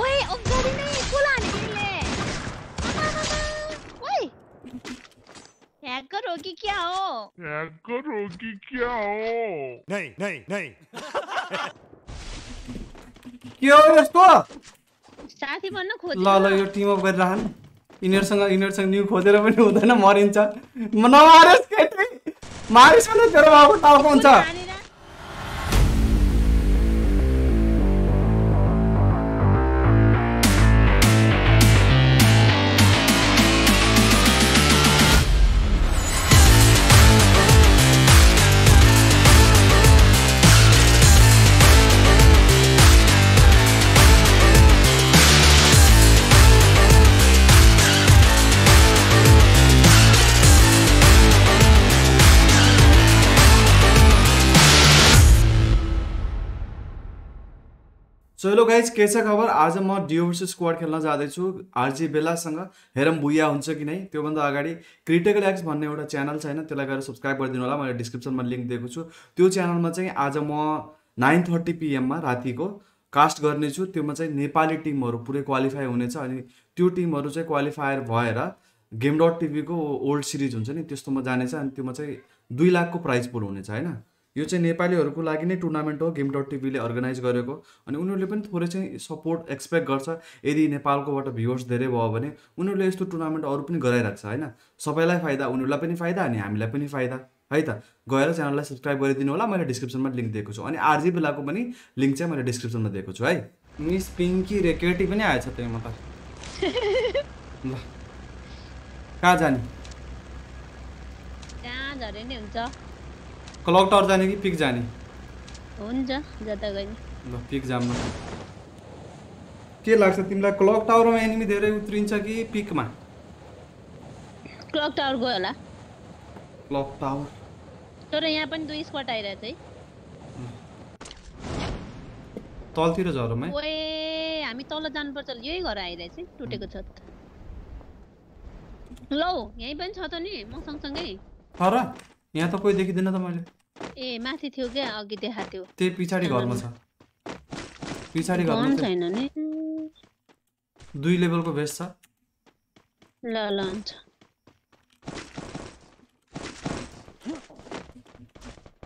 ओए अगाडि नै कसलाई हाने तिमीले ओए ह्याकर हो कि क्या हो? हैकर हो कि क्या हो? नहीं नहीं नहीं। के हो यस्तो साथी बन्न ल खोज्यो ल यो टिम अप गरेर हान यिनीहरूसँग यिनीहरूसँग न्यु खोजेर पनि हुँदैन मरिन्छ म नमारोस् केटी मारिस् भने तेरो बाबु टाउको हुन्छ गाइज के छ खबर? आज म डिओ भर्सेस स्क्वाड खेल्न जाँदैछु। आरजी बेलासँग हेरौँ बुया हुन्छ कि नै त्योभन्दा अगाडि क्रिटिकल एक्स भन्ने एउटा च्यानल छ होइन त्यसलाई गएर सब्सक्राइब गरिदिनु होला। मैले डिस्क्रिप्सनमा लिङ्क दिएको छु। त्यो च्यानलमा चाहिँ आज म नाइन थर्टी पिएममा रातिको कास्ट गर्नेछु। त्योमा चाहिँ नेपाली टिमहरू पुरै क्वालिफाई हुनेछ अनि त्यो टिमहरू चाहिँ क्वालिफायर भएर गेम डट टिभीको ओल्ड सिरिज हुन्छ नि त्यस्तोमा जानेछ। अनि त्योमा चाहिँ दुई लाखको प्राइज पुल हुनेछ होइन? यो चाहिँ नेपालीहरूको लागि नै टुर्नामेन्ट हो गेम डट टिभीले अर्गनाइज गरेको। अनि उनीहरूले पनि थोरै चाहिँ सपोर्ट एक्सपेक्ट गर्छ। यदि नेपालकोबाट भ्युवर्स धेरै भयो भने उनीहरूले यस्तो टुर्नामेन्ट अरू पनि गराइरहेको छ होइन? सबैलाई फाइदा उनीहरूलाई पनि फाइदा अनि हामीलाई पनि फाइदा है त? गएर च्यानललाई सब्सक्राइब गरिदिनु होला मैले डिस्क्रिप्सनमा लिङ्क दिएको छु। अनि आरजी बेलाको पनि लिङ्क चाहिँ मैले डिस्क्रिप्सनमा दिएको छु है? मिस पिङ्की रे केटी पनि आएछ त्यहीमा त ल। कहाँ जाने? कहाँ झरे नि हुन्छ? क्लक टावर जाने कि पिक जाने? हुन्छ जता गयो। ल पिक जाम न के लाग्छ तिमीलाई? क्लक टावरमा एनिमी धेरै उत्रिन्छ कि पिकमा क्लक टावर गयो होला। क्लक टावर तर यहाँ पनि दुई स्पट आइरहेछ है। तलतिर झरौँ है ओए हामी तल जानुपर्छ यही घर आइरहेछ टुटेको छत। लौ यहीँ पनि छ त नि म सँगसँगै तर यहाँ त कोही देखिँदैन त मैले ए माथि थियो क्या अघि देखाएको थियो। त्यही पछाडि घरमा छ। पछाडि घरमा छैन नि। दुई लेभलको भेस्ट छ। ल ल हुन्छ।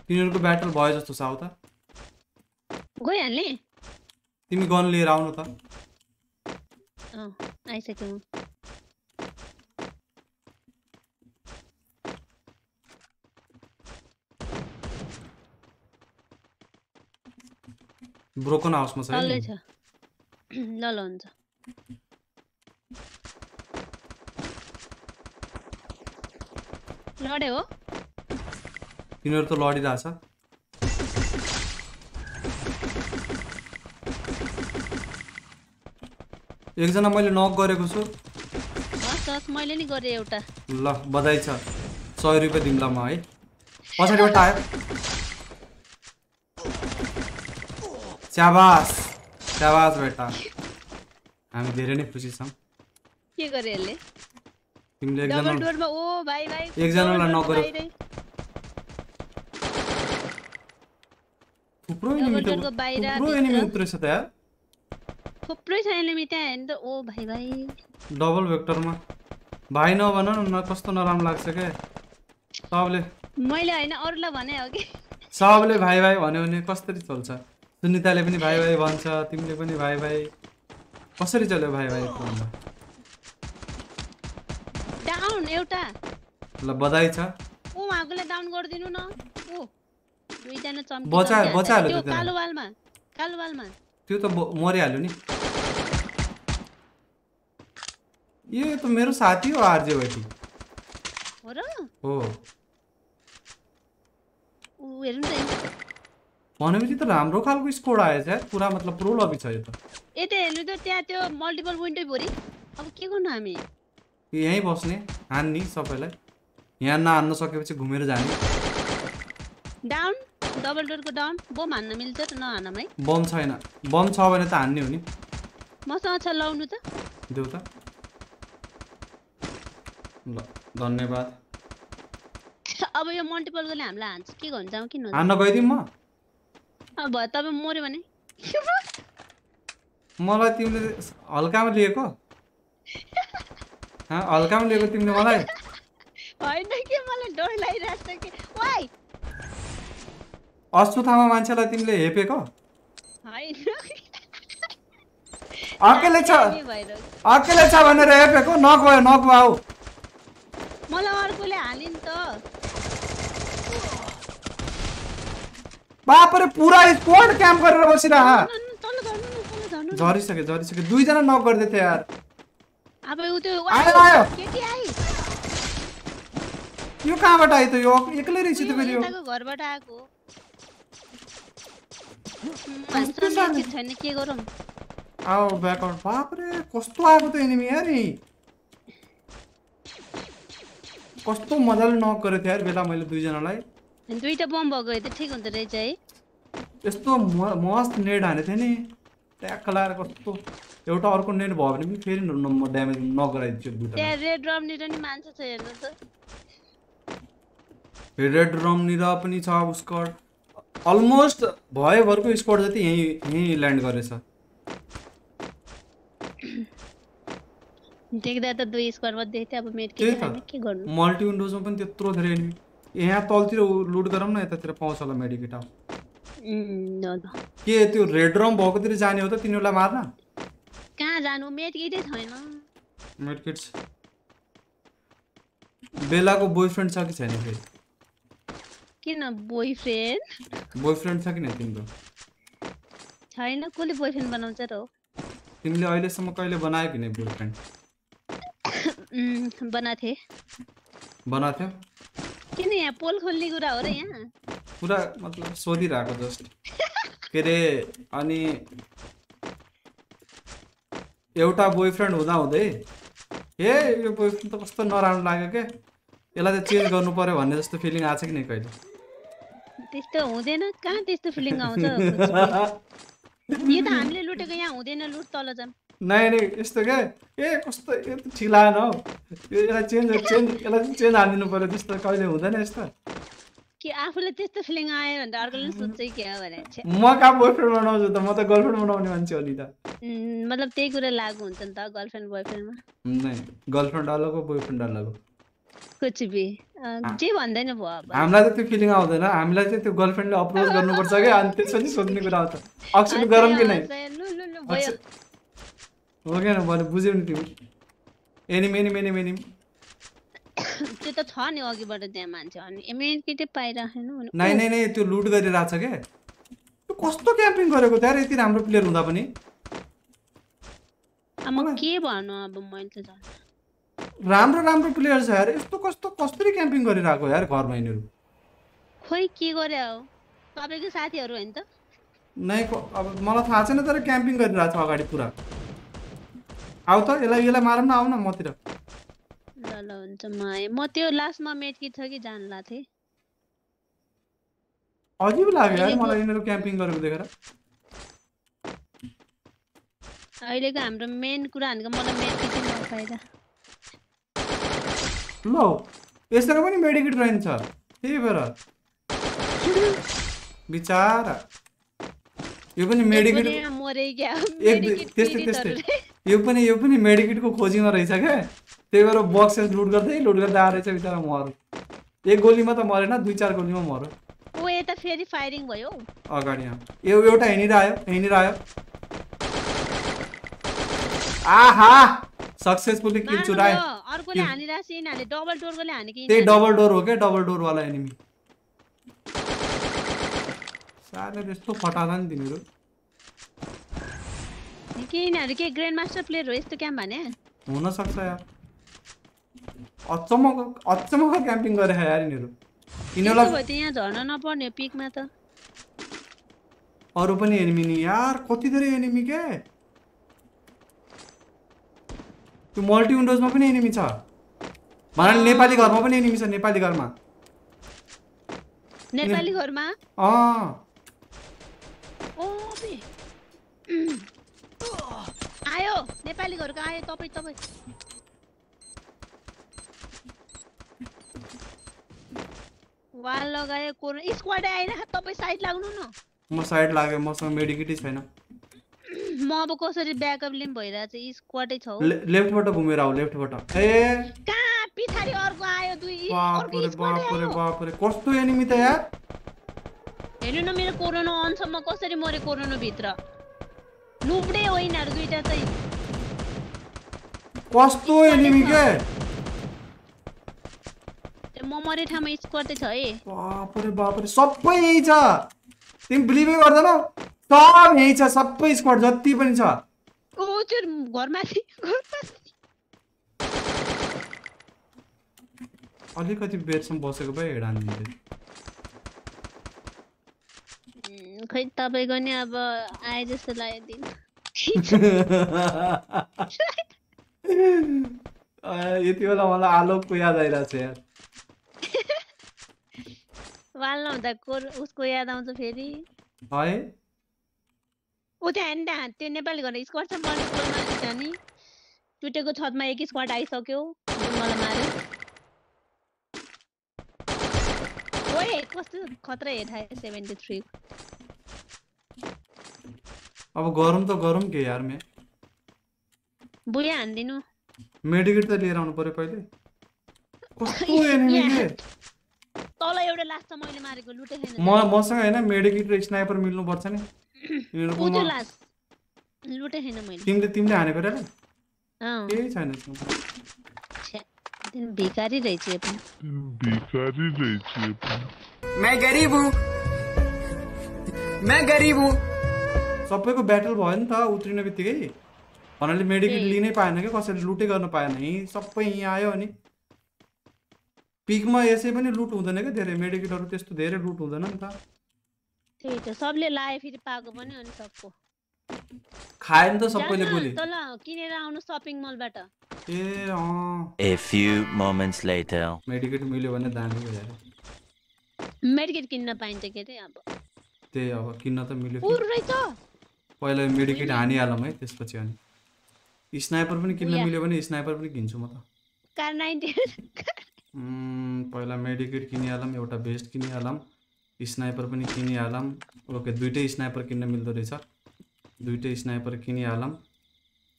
तिनीहरूको ब्याटल भयो जस्तो छ आऊ त। गइहाल्ने? तिमी गन लिएर आउनु त। अँ आइसक्यो ब्रोकन हाउसमा छ? छ। ल ल हुन्छ। लडे हो। तिनीहरू त लडिरहेछ। एकजना मैले नक गरेको छु। मैले नि गरेँ एउटा। ल बधाई छ। सय रुपियाँ दिउँला म है। पछाडिबाट आयो। च्याबास च्याबास बेटा। हामी धेरै नै खुसी छौँ। के गरेँ यसले? तिमीले डबल एकजना डोरमा ओ भाइ भाइ एकजनालाई बाहिरै। थुप्रो एनिमी त थुप्रो। एनिमी उत्रेछ त यार। थुप्रै छ एनिमी त्यहाँ हेर्नु त। ओ भाइ भाइ। डबल भेक्टरमा भाइ नभन न कस्तो नराम्रो लाग्छ क्या सबले मैले होइन अरूलाई भने हो कि? सबले भाइ भाइ भन्यो भने कसरी चल्छ। सुनिताले पनि भाइ भाइ भन्छ तिमीले पनि भाइ भाइ। कसरी चल्यो भाइ भाइ डाउन एउटा। ल बधाई छ। ओ उहाँकोलाई डाउन गरिदिनु न। ओ दुईजना चम्की बचा- त त्यसलाई। कालो वालमा कालो वालमा त्यो त मरिहाल्यो नि। यो त मेरो साथी हो आरजे बेटी हो र? हो ऊ हेर्नु त भनेपछि त राम्रो खालको स्कोर आएछ यार। पुरा मतलब प्रो लबी छ यो त। यता हेर्नु त त्यहाँ त्यो मल्टिपल विन्डो भरि अब के गर्नु हामी? यहीँ बस्ने हान्ने सबैलाई। यहाँ नहान्न सकेपछि घुमेर जाने। डाउन डबल डोरको डाउन बम हान्न मिल्छ त नहानम है बम छैन। बम छ भने त हान्ने हो नि। मसँग छ लाउनु त। देऊ त। ल धन्यवाद। अब यो मल्टिपलकोले हामीलाई हान्छ। के गर्नु जाउँ कि नजाउँ। हान्न गइदिउँ म। भयो तपाईँ मऱ्यो भने? मलाई तिमीले हल्कामा लिएको? हँ हल्कामा लिएको तिमीले मलाई? होइन कि मलाई डर लागिरहेको छ कि? वाइ! अश्वथामा मान्छेलाई तिमीले हेपेको? होइन। अकेले छ। अकेले छ भनेर हेपेको? नगयो नगुवाऊ मलाई अर्कोले हाल्यो नि त बापरे पुरा स्पोर्ट क्याम्प गरेर बसिरह। झरिसक्यो झरिसक्यो दुईजना नक गर्दै थियो यार। आयो, आयो। यो कहाँबाट आयो त यो? एक्लै रहेछ त फेरि घरबाट आएको। कस्तो हामीसँग साह्रो। मेचिन छैन के गरौँ? आओ ब्याकआउट बापरे कस्तो आएको त एनिमी यार कस्तो मजाले नक गरेको थियो यार बेला मैले दुईजनालाई। दुइटा बम भएको भए त ठिक हुँदो रहेछ है। यस्तो मस्त नेट हानेको थियो नि। ट्याक्क लाएर कस्तो। एउटा अर्को नेट भयो भने पनि फेरि म ड्यामेज नगराइदिन्छु त्यहाँ रेड ड्रमनिर नि मान्छे छ हेर्नु त। रेड रमनिर पनि छ उसको। अलमोस्ट भयोभरको स्पट जति यहीँ यहीँ ल्यान्ड गरेछ। देख्दा त दुई स्क्वाडमा देख्थ्यो अब मेट के गर्नु? मल्टी विन्डोजमा पनि त्यत्रो धेरै एनिमी यहाँ तलतिर लुट गरौँ न यतातिर पाउँछ होला मेडिकेट के त्यो रेड रम भएकोतिर जाने हो त तिनीहरूलाई मार्न? कहाँ जानु? मेट किटै छैन। मेडकिट्स बेलाको बोयफ्रेन्ड छ कि छैन फेरि? किन बोयफ्रेन्ड? बोयफ्रेन्ड छ कि नै तिम्रो? छैन कसले बोयफ्रेन्ड बनाउँछ र हो? तिमीले अहिलेसम्म कहिले बनायो कि नै बोयफ्रेन्ड? उम्, बनाएको थिएँ बनाएको थियो किन यहाँ पोल खोल्ने कुरा हो र यहाँ पुरा मतलब सोधिरहेको जस्ट। के अरे अनि एउटा बोयफ्रेन्ड हुँदा हुँदै ए यो बोयफ्रेन्ड त कस्तो नराम्रो लाग्यो के? यसलाई त चेन्ज गर्नु पर्यो भन्ने जस्तो फिलिङ आएको छ कि नै कहिले? त्यस्तो हुँदैन। कहाँ त्यस्तो फिलिङ आउँछ? यो त हामीले लुटेको यहाँ हुँदैन लुट तल जाम नै नै यस्तो क्या ए कस्तो यो त ठिक लागेन हौ यो यसलाई चेन्ज चेन्ज यसलाई चाहिँ चेन्ज हालिदिनु पर्यो त्यस्तो कहिले हुँदैन यस्तो कि आफूलाई त्यस्तो फिलिङ आयो भने त अर्कोले सोध्छ कि क्या भने म कहाँ बोयफ्रेन्ड बनाउँछु त म त गर्लफ्रेन्ड बनाउने मान्छे हो नि त मतलब त्यही कुरा लागु हुन्छ नि त गर्लफ्रेन्ड बोयफ्रेन्डमा नै गर्लफ्रेन्ड अलग हो बोयफ्रेन्ड अलग हो कुछ अँ, जे भन्दैन भयो अब हामीलाई त त्यो फिलिङ आउँदैन हामीलाई चाहिँ त्यो गर्लफ्रेन्डले अप्रोच गर्नुपर्छ कि अनि त्यसपछि सोध्ने कुरा आउँछ अक्सुली गरौँ कि नै हँसायो, लु लु लु भयो अक्सु- हो क्या भने बुझ्यौ नि तिमी एनिम एनिम एनिम एनिम त्यो त छ नि अघिबाट त्यहाँ मान्छे अनि एमएन केटै पाइराखेन नाइ नै नै त्यो लुट गरिरहेको छ क्या त्यो कस्तो क्याम्पिङ गरेको त्यहाँ यति राम्रो प्लेयर हुँदा पनि। अब के भन्नु अब मैले त राम्रो राम्रो प्लेयर छ यार। यस्तो कस्तो कसरी क्याम्पिङ गरिरहेको यार घरमा यिनीहरू? खोइ के गरे हो? तपाईँको साथीहरू होइन त? नै क- अब मलाई थाहा छैन तर क्याम्पिङ गरिरहेको छ अगाडि पुरा। आऊ त यसलाई यसलाई मारौँ न आऊ न मतिर। ल ल हुन्छ म आएँ म त्यो लास्टमा मेट कि छ कि जानु ला थिएँ अजिब लाग्यो यार मलाई यिनीहरू क्याम्पिङ गरेको देखेर। अहिलेको हाम्रो मेन कुरा भनेको मलाई चाहिँ नपाएर ल यससँग पनि मेडिकेट रहन्छ त्यही भएर। बिचारा। यो पनि मेडिकेट मरे क्या त्यस्तै त्यस्तै। यो पनि यो पनि मेडिकेटको खोजीमा रहेछ क्या। त्यही भएर बक्स लुट गर्दै लुट गर्दै आएर चाहिँ बिचरा मर एक गोलीमा त मरेन दुई चार गोलीमा मर ओ यता फेरि फायरिङ भयो। अगाडि यो एउटा यहीँनिर आयो आयो। आहा! सक्सेसफुल्ली किल अर्कोले यिनीहरूले डबल डोरकोले हाने कि त्यही डबल डोर हो क्या डबल डोरवाला एनिमी साह्रै त्यस्तो फटाएन नि के यिनीहरू के ग्रान्ड मास्टर प्लेयर हो यस्तो क्याम भने? हुनसक्छ यार। अचम्मको अचम्मको क्याम्पिङ गरे यार यिनीहरू। यिनीहरूलाई यहाँ झर्न नपर्ने पिकमा त। अरू पनि एनिमी नि। यार कति धेरै एनिमी के? त्यो मल्टी विन्डोजमा पनि एनिमी छ। भन नेपाली घरमा पनि एनिमी छ नेपाली घरमा। नेपाली घरमा? अँ। आयो। नेपाली घरको आयो? तपाईँ तपाईँ। वाल लगायो कोरो स्क्वाडै आइरह तपाईँ साइड लाग्नु न। म साइड लाग्यो। मसँग मेडिकेटै छैन। म अब कसरी ब्याकअप लिम भइरहेछ? स्क्वाडै छ ले- लेफ्टबाट घुमेर आऊ लेफ्टबाट। ए! कहाँ? पछाडि अर्को आयो दुई अर्को स्क्वाड बापरे आयो। बापरे। कस्तो एनिमी त यार? हेर्नु न मेरो कोरोना अनसम्म कसरी मरे कोरोना भित्र। लुब्डे हो यिनीहरू दुइटा चाहिँ कस्तो एनिमी के म मरे ठाउँमा स्क्वाड छ है बापरे बापरे सबै यही छ तिमी बिलिभै गर्दैनौ सब यही छ सबै स्क्वाड जति पनि छ ओ त्यो घरमाथि अलिकति बेरसम्म बसेको भए हेड हानिदिन्थ्यो उम्, खै तपाईँको नि अब आए जस्तो लाग्यो दिन यति बेला मलाई आलोकको याद आइरहेको छ यार। वाल नहुँदा उसको याद आउँछ फेरि। है? ऊ त्यहाँ त्यो नेपाली घर स्क्वाड छ मल्टिपलमा छ नि। टुटेको छतमा एक स्क्वाड आइसक्यो मलाई माऱ्यो ओए कस्तो खतरा हेठायो सेभेन्टी थ्री। अब गरौँ त गरौँ के यार मे। बुया हानिदिनु मेडिकेट त लिएर आउनु पर्यो पहिले कस्तो एनिमी के तल एउटा लास्ट छ मैले मारेको लुटे छैन म मसँग होइन मेडिकेट र स्नाइपर मिल्नुपर्छ नि। ऊ त्यो लास्ट। लुटे छैन मैले तिमीले तिमीले हानेको रे अँ केही छैन यसमा। छ्या, त्यो भिखारी रहेछ भिखारी रहेछ मैं गरीब हूँ। मैं गरीब हूँ। सबैको ब्याटल भयो नि त उत्रिने बित्तिकै। भन्नाले मेडिकेट। लिनै पाएन कि कसैले लुटै गर्न पाएन। यहीँ सबै यहीँ आयो अनि पिकमा यसै पनि लुट हुँदैन क्या धेरै मेडिकेटहरू त्यस्तो धेरै लुट हुँदैन नि त। त्यही त सबले लाए फेरि पाएको पनि अनि सबको। खायो नि त सबैले गोली। तल किनेर आउनु सपिङ मलबाट। ए अँ। A few moments later. Medkit मिल्यो भने दामी भयो यार। मेडिकेट किन्न पाइन्छ के अरे अब? त्यही अब किन्न त मिल्यो। पुर रहेछ। पहिला मेडिकेट हानिहालौँ है त्यसपछि अनि। स्नाइपर पनि किन्न। मिल्यो भने स्नाइपर पनि किन्छु म त। पहिला मेडिकेट किनिहालौँ एउटा बेस्ट किनिहालौँ स्नाइपर पनि किनिहालौँ। ओके दुइटै स्नाइपर किन्न मिल्दो रहेछ। दुइटै स्नाइपर किनिहालौँ।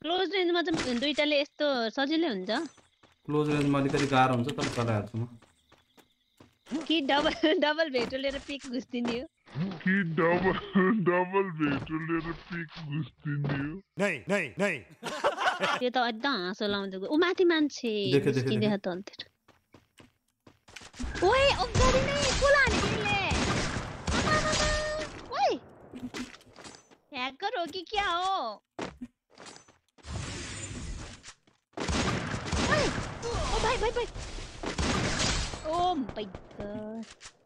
क्लोज रेन्जमा चाहिँ दुइटाले यस्तो सजिलै हुन्छ। क्लोज रेन्जमा अलिकति गाह्रो हुन्छ तर चलाइहाल्छु म। कि डबल डबल भेटो लिएर पिक घुस्दिने हो। कि डबल डबल भेटो लिएर पिक हो। नहीं नहीं नहीं। त्यो त एकदम हाँसो लाउँछ ऊ माथि मान्छे देखेँ, देखेँ, घुस्किँदै छ तलतिर ओए अगाडि नै कोला हाने तिमीले आमामामा, ओए। ह्याकर हो कि क्या हो? ओए। ओ भाइ भाइ भाइ। ओ गॉड के यस्तो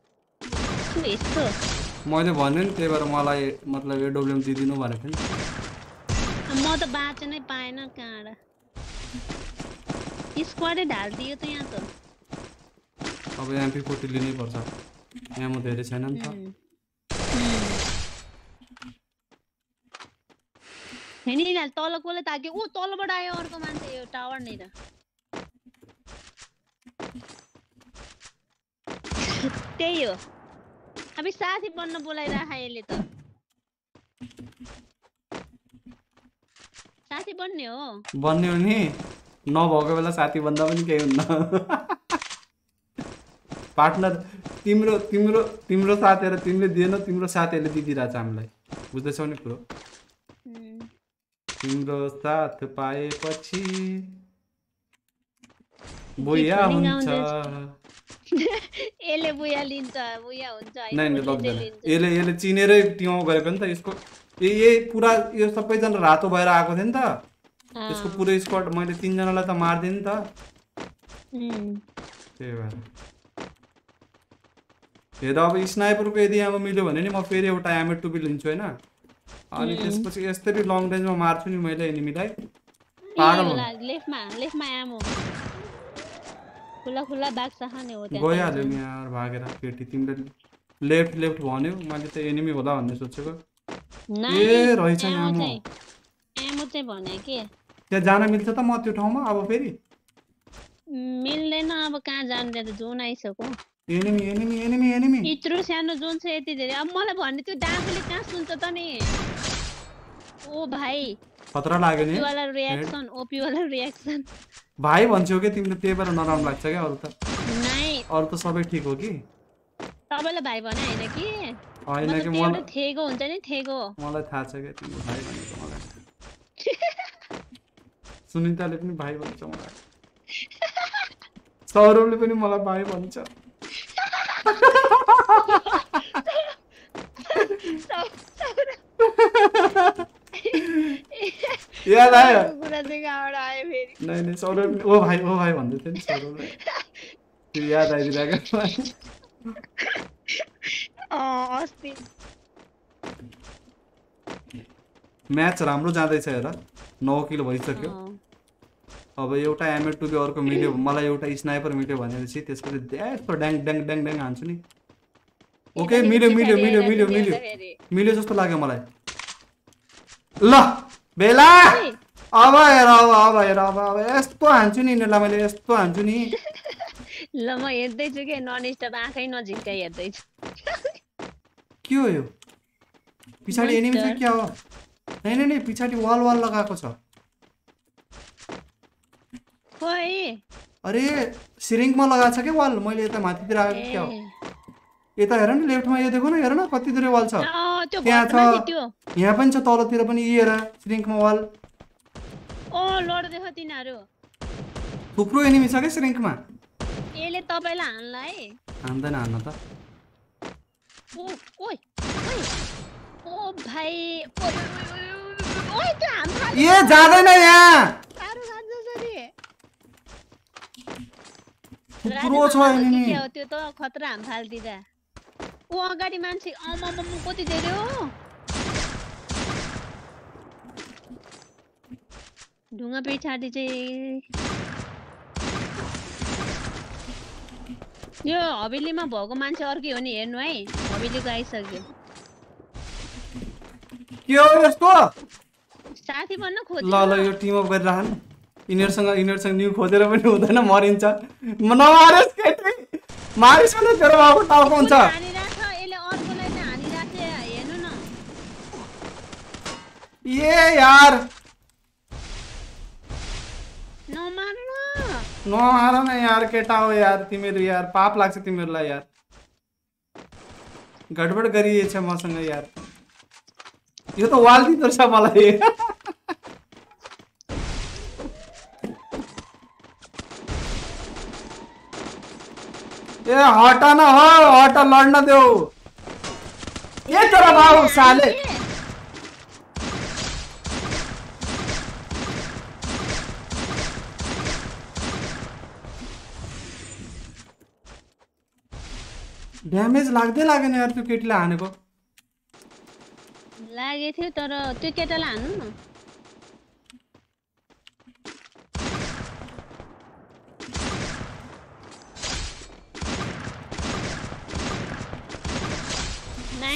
मैले भन्यो नि त्यही भएर मलाई मतलब एडब्लुएम दिइदिनु भनेको नि। म त बाँच्नै पाएन कहाँबाट स्क्वाडै ढालिदियो त यहाँ त। अब एमपी फोर्टी लिनै पर्छ। यहाँ म धेरै छैन नि त. होइन तल कसले ताक्यो? ऊ तलबाट आयो अर्को मान्छे यो टावर नै र। त्यही हो। अब साथी बन्न बोलाइराख यसले त। साथी बन्ने हो। बन्ने हो नि। नभएको बेला साथी भन्दा पनि केही हुन्न। पार्टनर तिम्रो तिम्रो तिम्रो साथीहरू तिमीले दिएनौ तिम्रो साथीहरूले दिइदिरहेछ हामीलाई। बुझ्दैछौ नि कुरो. तिम्रो साथ पाएपछि बोया हुन्छ। यसले बुया लिन्छ बुया हुन्छ होइन, लग्दैन। यसले यसले चिनेरै टिउँ गरेको नि त यसको ए ए पुरा यो सबैजना रातो भएर आएको थियो नि त। यसको पुरै स्क्वाड मैले तिनजनालाई त मारिदिएँ नि त. त्यही भएर। हेर अब स्नाइपरको यदि अब मिल्यो भने नि म फेरि एउटा एमएड टुबी लिन्छु होइन? अनि त्यसपछि यसरी लङ रेन्जमा मार्छु नि मैले एनिमीलाई। पागल ए, हुनु। ला- लेफ्टमा लेफ्टमा आमो खुला खुला बाघ सखाने हो त्यहाँ गइहाल्यो नि यार भागेर केटी तिमीले लेफ्ट लेफ्ट भन्यो। मैले त एनिमी होला भन्ने सोचेको। ए, रहेछ आमो आमो। चाहिँ भने के? त्यहाँ जान मिल्छ त म त्यो ठाउँमा अब फेरि? मिल्दैन अब कहाँ जानु त्यहाँ त जोन आइसक्यो। एनिमी एनिमी एनिमी एनिमी यत्रो सानो जोन छ यति धेरै। अब मलाई भन्ने त्यो डाँकुले कहाँ सुन्छ त नि? ओ भाइ। खतरा लाग्यो नि। ओपी वाला भाइ भन्छौ कि तिमीले त्यही भएर नराम्रो लाग्छ क्या अरू त? अरू त सबै ठिक हो कि? तपाईँलाई भाइ भने होइन कि? होइन म कि त त्यो एउटा मलाई थेगो हुन्छ नि थेगो मलाई थाहा छ क्या तिम्रो भाइ भनेको मलाई। सुनिताले पनि भाइ भन्छ मलाई। सौरभले पनि मलाई भाइ भन्छ। याद आयो नै नै सौरभ ओ भाइ ओ भाइ भन्दै थियो नि सौरभले त्यो याद आइदिरहेको म्याच राम्रो जाँदैछ हेर नौ किलो भइसक्यो। अब एउटा एमएड टुबी अर्को मिल्यो मलाई एउटा स्नाइपर मिल्यो भनेपछि त्यसपछि यस्तो ड्याङ ड्याङ ड्याङ ड्याङ हान्छु नि ओके मिल्यो मिल्यो मिल्यो मिल्यो मिल्यो। मिल्यो जस्तो लाग्यो मलाई ल बेला। अब हेर अब अब हेर अब अब यस्तो हान्छु नि यिनीहरूलाई मैले यस्तो हान्छु नि। ल म हेर्दैछु कि नन स्टप आँखै नझिक्काइ हेर्दैछु। के हो यो? पछाडि एनिमी Monster. क्या हो? नै नै नै पछाडि वाल वाल लगाएको छ। अरे सिरिङमा लगाएको छ क्या वाल? मैले यता माथितिर आएको क्या हो? यता हेर न लेफ्टमा यो देखो न हेर न कति धेरै वाल छ। त्यहाँ छ। यहाँ पनि छ तलतिर पनि यी हेर सिरिङ्कमा वाल। थुप्रो एनिमी छ क्या सिरिङ्कमा यसले तपाईँलाई हान्ला है। हान्दैन हान्न त। ए जाँदैन यहाँ। थुप्रो छ एनिमी त्यो त? खतरा हाम फालिदिँदा ऊ अगाडि मान्छे अमम कति धेरै हो ढुङ्गा पछाडि चाहिँ यो हवेलीमा भएको मान्छे अर्कै हो नि हेर्नु है हवेलीको आइसक्यो के हो यस्तो साथी भन्न ल खोज ल यो टिम अप गरिराख न यिनीहरूसँग यिनीहरूसँग न्यु खोजेर पनि हुँदैन मरिन्छ नमारोस् केटी मारिस भने तेरो बाबु टाउको हुन्छ ए यार। नमार्नु न नमार न यार केटा हो यार तिमीहरू यार पाप लाग्छ तिमीहरूलाई यार। गडबड गरिएछ मसँग यार। यो त वाल दिँदो रहेछ मलाई ए हट न हो हट लड्न देऊ ए तेरो बाबु साले। ड्यामेज लाग्दै लागेन यार त्यो केटीले हानेको। लागेको थियो तर त्यो केटालाई हान्नु न।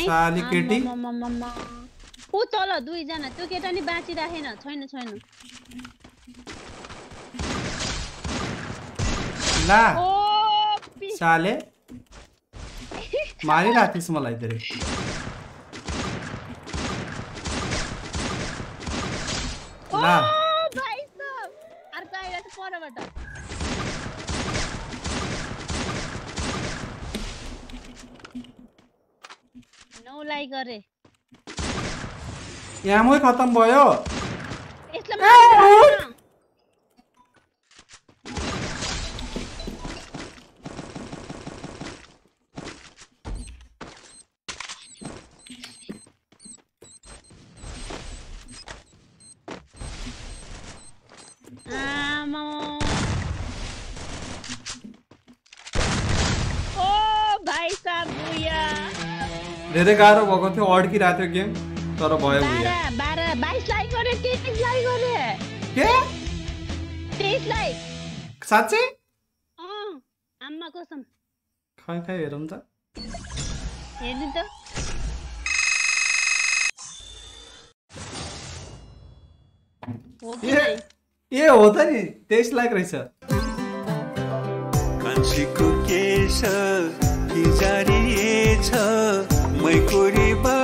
साली केटी। ऊ तल दुईजना त्यो केटा नि बाँचिराखेन छैन छैन। ला। साले। मारिरहेको थिएछ मलाई धेरै ओ ला भाइ साहब. धेरै गाह्रो भएको थियो अड्किरहेको थियो गेम तर भयो साँच्चै? अँ आम्मा कसम। खै खै हेरौँ त? ए हो त नि तेइस लाइक रहेछ। कान्छीको केश mai kuri ba